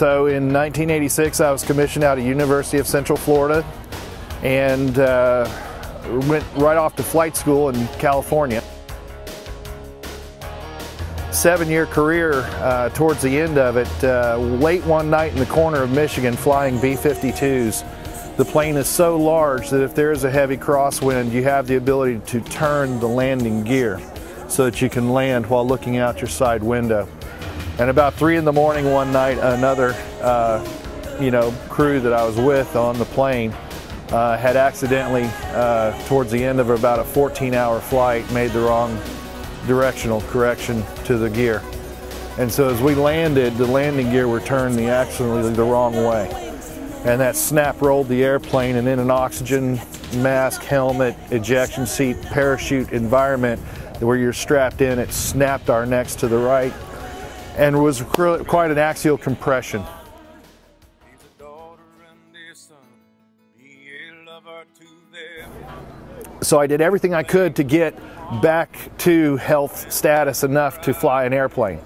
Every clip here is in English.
so in 1986, I was commissioned out of University of Central Florida and uh, went right off to flight school in California. Seven-year career uh, towards the end of it, uh, late one night in the corner of Michigan flying B-52s. The plane is so large that if there is a heavy crosswind, you have the ability to turn the landing gear so that you can land while looking out your side window. And about three in the morning one night, another, uh, you know, crew that I was with on the plane uh, had accidentally, uh, towards the end of about a 14-hour flight, made the wrong directional correction to the gear. And so as we landed, the landing gear were turned the actually the wrong way. And that snap rolled the airplane and in an oxygen mask, helmet, ejection seat, parachute environment where you're strapped in, it snapped our necks to the right and was quite an axial compression. So I did everything I could to get back to health status enough to fly an airplane.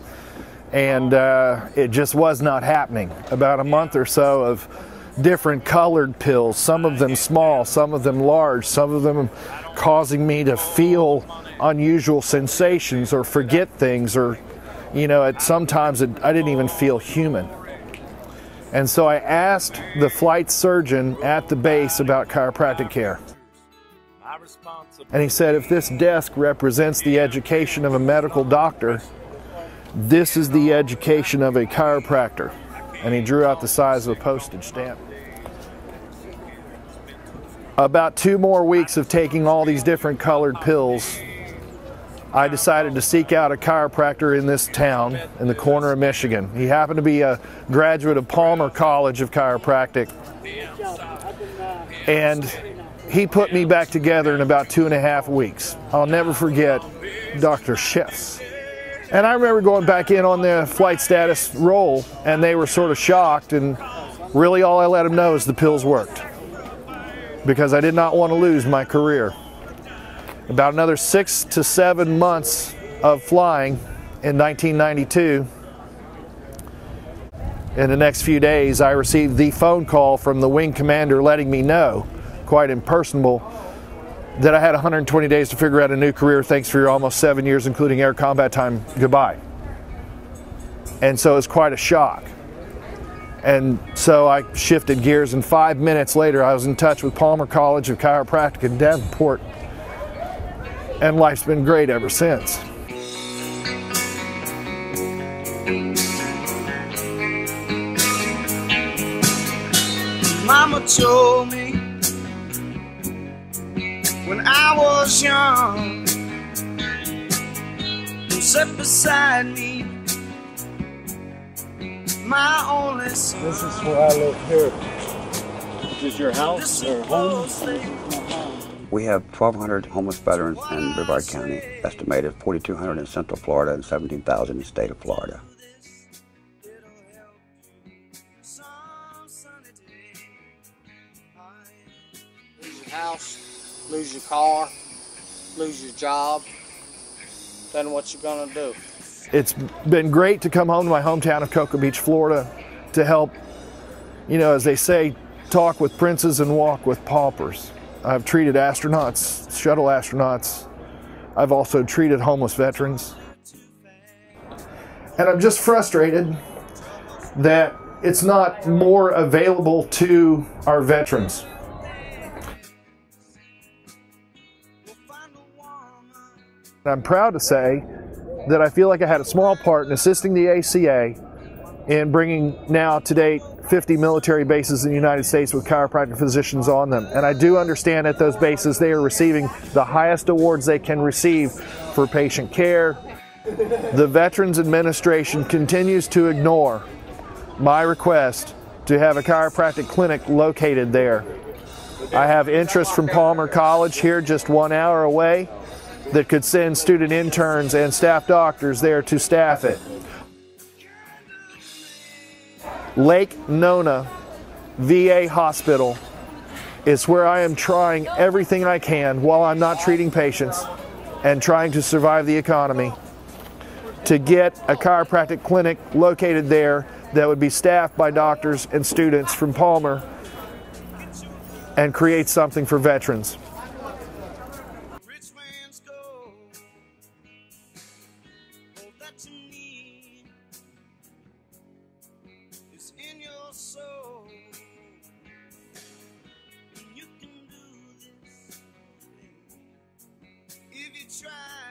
And uh, it just was not happening. About a month or so of different colored pills, some of them small, some of them large, some of them causing me to feel unusual sensations or forget things or you know at sometimes it, i didn't even feel human. And so i asked the flight surgeon at the base about chiropractic care. And he said if this desk represents the education of a medical doctor this is the education of a chiropractor. And he drew out the size of a postage stamp. About two more weeks of taking all these different colored pills I decided to seek out a chiropractor in this town in the corner of Michigan. He happened to be a graduate of Palmer College of Chiropractic. And he put me back together in about two and a half weeks. I'll never forget Dr. Schiffs. And I remember going back in on the flight status roll, and they were sort of shocked. And really, all I let them know is the pills worked because I did not want to lose my career about another six to seven months of flying in 1992. In the next few days, I received the phone call from the wing commander letting me know, quite impersonal, that I had 120 days to figure out a new career. Thanks for your almost seven years, including air combat time. Goodbye. And so it was quite a shock. And so I shifted gears, and five minutes later, I was in touch with Palmer College of Chiropractic in Davenport, and life's been great ever since. Mama told me when I was young, who sat beside me, my only son. This is where I live here. Is this your house or home? We have 1,200 homeless veterans in Brevard County, estimated 4,200 in Central Florida and 17,000 in the state of Florida. Lose your house, lose your car, lose your job, then what you gonna do? It's been great to come home to my hometown of Cocoa Beach, Florida, to help, you know, as they say, talk with princes and walk with paupers. I've treated astronauts, shuttle astronauts. I've also treated homeless veterans. And I'm just frustrated that it's not more available to our veterans. I'm proud to say that I feel like I had a small part in assisting the ACA in bringing now to date 50 military bases in the United States with chiropractic physicians on them. And I do understand at those bases they are receiving the highest awards they can receive for patient care. The Veterans Administration continues to ignore my request to have a chiropractic clinic located there. I have interest from Palmer College here just one hour away that could send student interns and staff doctors there to staff it. Lake Nona VA Hospital is where I am trying everything I can while I'm not treating patients and trying to survive the economy to get a chiropractic clinic located there that would be staffed by doctors and students from Palmer and create something for veterans. Rich man's gold. Soul. You can do this if you try.